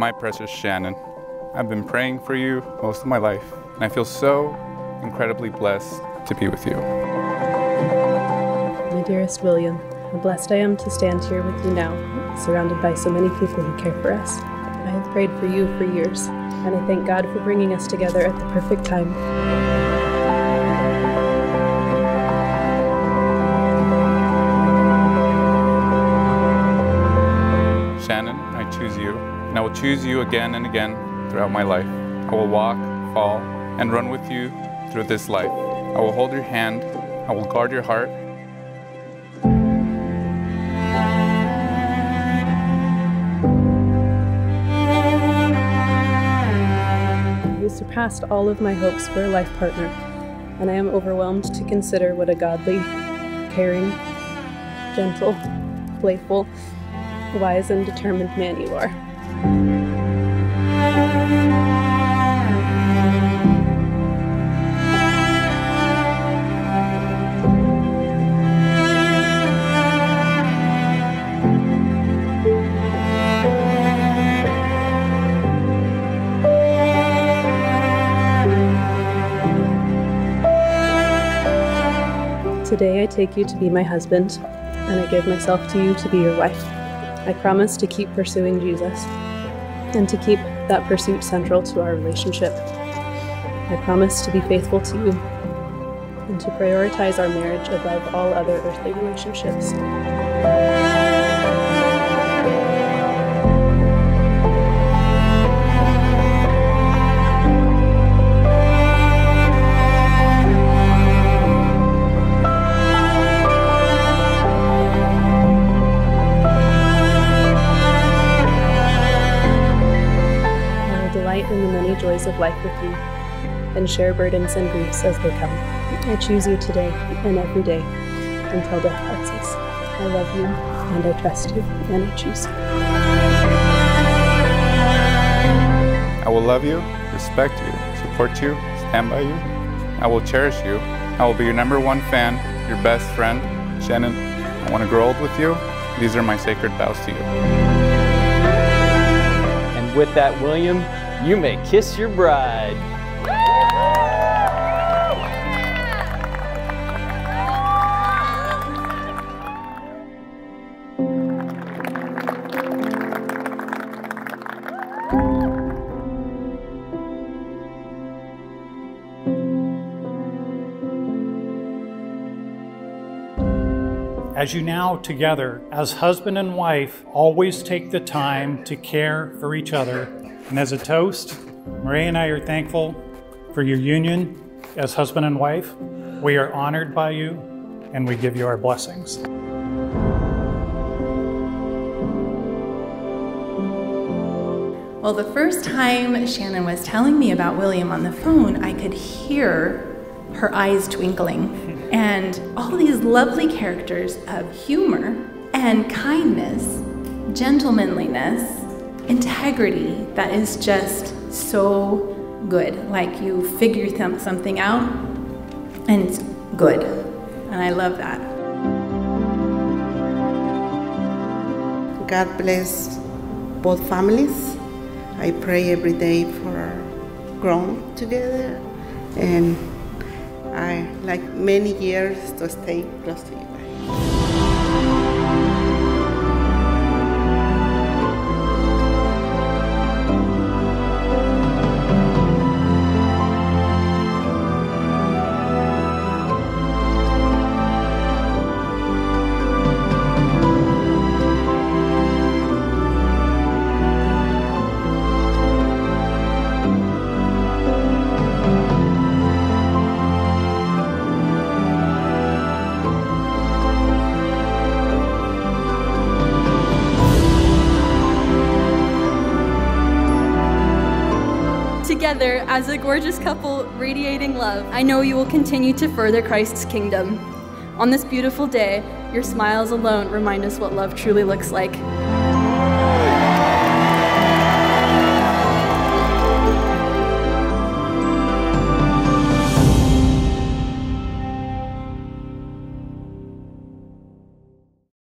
My precious Shannon, I've been praying for you most of my life, and I feel so incredibly blessed to be with you. My dearest William, how blessed I am to stand here with you now, surrounded by so many people who care for us. I have prayed for you for years, and I thank God for bringing us together at the perfect time. And I will choose you again and again throughout my life. I will walk, fall, and run with you through this life. I will hold your hand, I will guard your heart. You surpassed all of my hopes for a life partner, and I am overwhelmed to consider what a godly, caring, gentle, playful, wise, and determined man you are. Today I take you to be my husband, and I give myself to you to be your wife. I promise to keep pursuing Jesus and to keep that pursuit central to our relationship. I promise to be faithful to you and to prioritize our marriage above all other earthly relationships. Joys of life with you and share burdens and griefs as they come. I choose you today and every day until death parts us. I love you and I trust you and I choose you. I will love you, respect you, support you, stand by you. I will cherish you. I will be your number one fan, your best friend. Shannon, I want to grow old with you. These are my sacred vows to you. And with that, William, you may kiss your bride. As you now together, as husband and wife, always take the time to care for each other. And as a toast, Marie and I are thankful for your union as husband and wife. We are honored by you and we give you our blessings. Well, the first time Shannon was telling me about William on the phone, I could hear her eyes twinkling. And all these lovely characters of humor and kindness, gentlemanliness, integrity that is just so good. Like you figure something out and it's good. And I love that. God bless both families. I pray every day for growing together and I like many years to stay close to you Together, as a gorgeous couple radiating love, I know you will continue to further Christ's kingdom. On this beautiful day, your smiles alone remind us what love truly looks like.